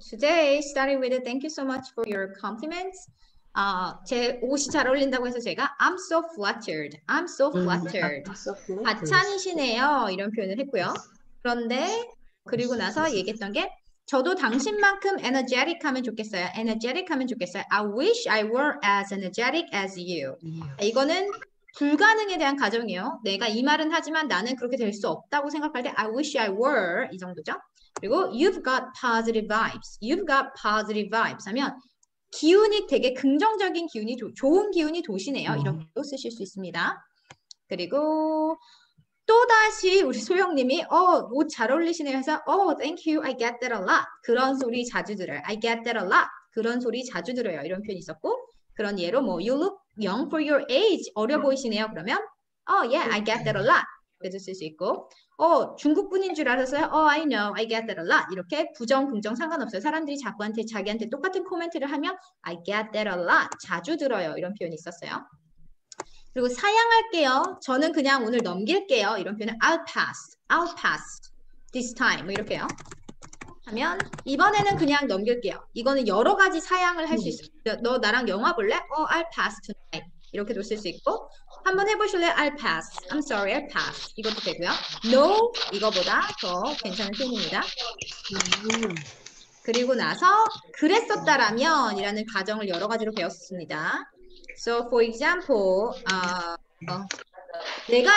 Today, starting with it, thank you so much for your compliments. 아, 제 옷이 잘 어울린다고 해서 제가 I'm so flattered. I'm so flattered. 하찮으시네요. 이런 표현을 했고요. 그런데 그리고 나서 얘기했던 게 저도 당신만큼 energetic 하면 좋겠어요. energetic 하면 좋겠어요. I wish I were as energetic as you. 이거는 불가능에 대한 가정이에요. 내가 이 말은 하지만 나는 그렇게 될 수 없다고 생각할 때 I wish I were 이 정도죠. 그리고 you've got positive vibes. You've got positive vibes 하면 기운이 되게 긍정적인 기운이 도, 좋은 기운이 도시네요. 이렇게도 쓰실 수 있습니다. 그리고 또 다시 우리 소영님이 어 옷 잘 어울리시네요 해서 어 thank you I get that a lot 그런 소리 자주 들어요. I get that a lot 그런 소리 자주 들어요. 이런 표현이 있었고 그런 예로 뭐 you look young for your age 어려 보이시네요. 그러면 어 yeah I get that a lot 그래도 쓸수 있고 어 중국 분인 줄 알았어요. 어 I know I get that a lot 이렇게 부정 긍정 상관없어요. 사람들이 자꾸한테 자기한테 똑같은 코멘트를 하면 I get that a lot 자주 들어요. 이런 표현이 있었어요. 그리고 사양할게요. 저는 그냥 오늘 넘길게요. 이런 표현은 I'll pass, I'll pass this time 뭐 이렇게요. 하면 이번에는 그냥 넘길게요. 이거는 여러 가지 사양을 할 수 있어요. 너 나랑 영화 볼래? 어, I'll pass tonight. 이렇게도 쓸 수 있고 한번 해보실래요? I'll pass. I'm sorry, I'll pass. 이것도 되고요. No 이거보다 더 괜찮은 표현입니다. 그리고 나서 그랬었다라면 이라는 가정을 여러 가지로 배웠습니다. So for example, 어, 어, 내가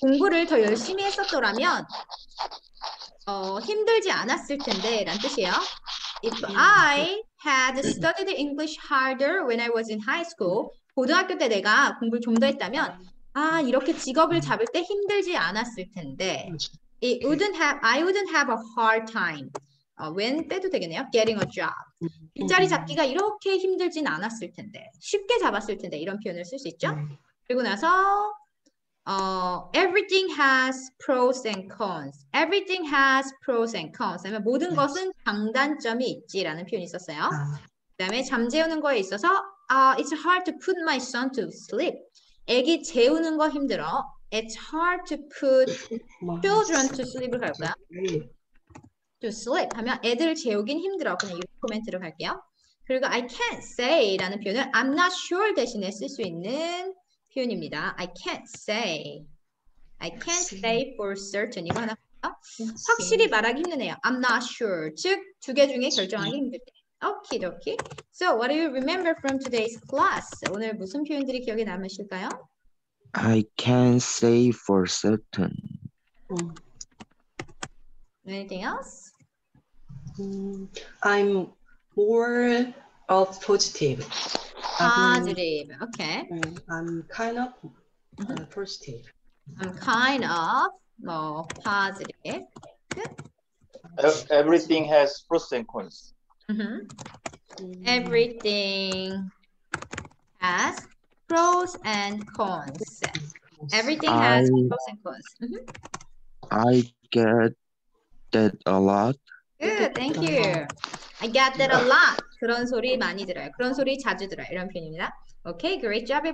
공부를 더 열심히 했었더라면 어, 힘들지 않았을 텐데 라는 뜻이에요. If I had studied English harder when I was in high school, 고등학교 때 내가 공부를 좀 더 했다면 아 이렇게 직업을 잡을 때 힘들지 않았을 텐데 It wouldn't have, I wouldn't have a hard time. 어, when 빼도 되겠네요. Getting a job. 일자리 잡기가 이렇게 힘들진 않았을 텐데 쉽게 잡았을 텐데 이런 표현을 쓸 수 있죠. 그리고 나서 어, everything has pros and cons. Everything has pros and cons. 하면 모든 것은 장단점이 있지라는 표현이 있었어요. 그다음에 잠 재우는 거에 있어서 uh, it's hard to put my son to sleep. 애기 재우는 거 힘들어. It's hard to put children to sleep을 갈까요? to sleep 하면 애들 재우긴 힘들어. 그냥 이 코멘트를 갈게요. 그리고 I can't say라는 표현을 I'm not sure 대신에 쓸 수 있는 표현입니다. I can't say. I can't say for certain. 이거 하나 볼까요? 확실히 말하기 힘드네요. I'm not sure. 즉, 두 개 중에 결정하기 힘들 때. 오키도키. So, what do you remember from today's class? 오늘 무슨 표현들이 기억에 남으실까요? I can't say for certain. Anything else? Mm, I'm more of positive. I'm, Positive. Okay. mm, I'm kind of uh, positive. I'm kind of more positive. Ev- Everything has pros and cons. Mm, Everything has pros and cons. Everything has I- pros and cons. Mhm. I get that a lot. Good, thank you. I get that a lot. 그런 소리 많이 들어요. 그런 소리 자주 들어요. 이런 표현입니다. Okay, great job.